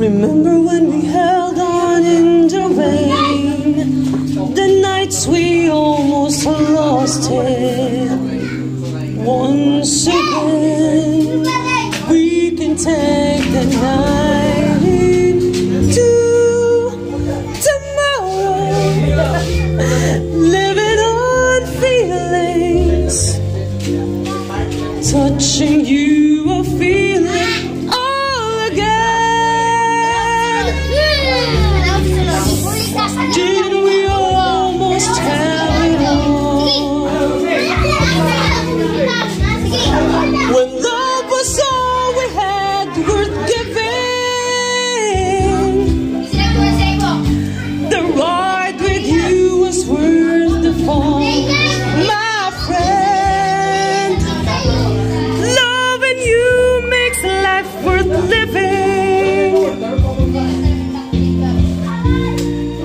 Remember when we held on in the rain? The nights we almost lost it. Once again We can take the night into tomorrow. Living on feelings Touching you worth giving. The ride with you was worth the fall My friend. Loving you makes life worth living.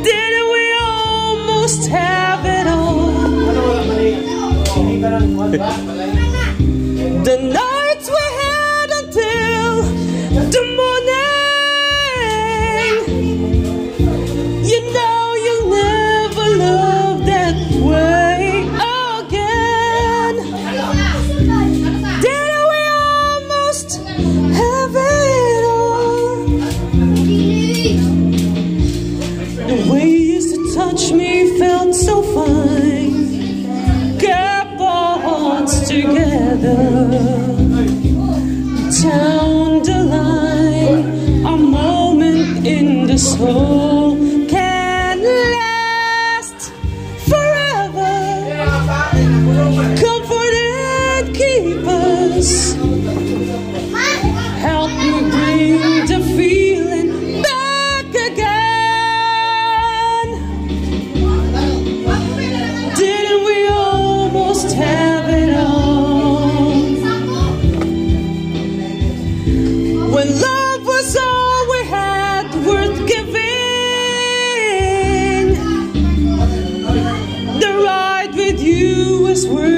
Didn't we almost have it all? The nights Down the line, a moment in the soul can last forever. Comfort and keep us. When love was all we had worth giving. The ride with you was worth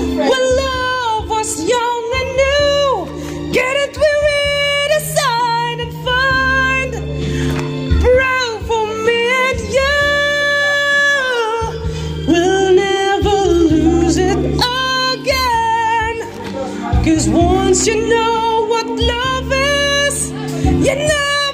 When love was young and new, didn't we read a sign and find proof for me and you? We'll never lose it again. Cause once you know what love is, you never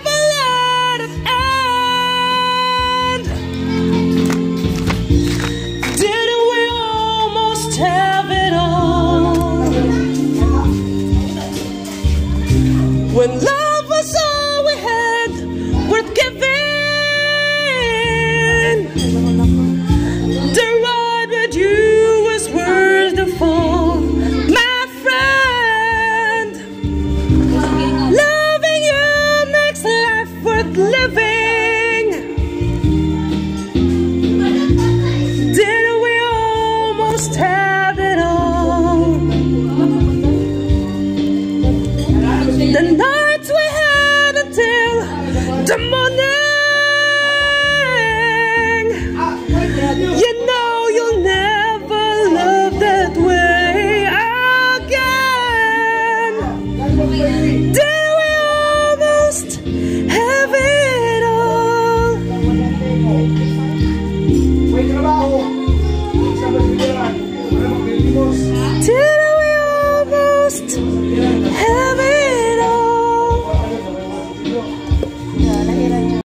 it all? The night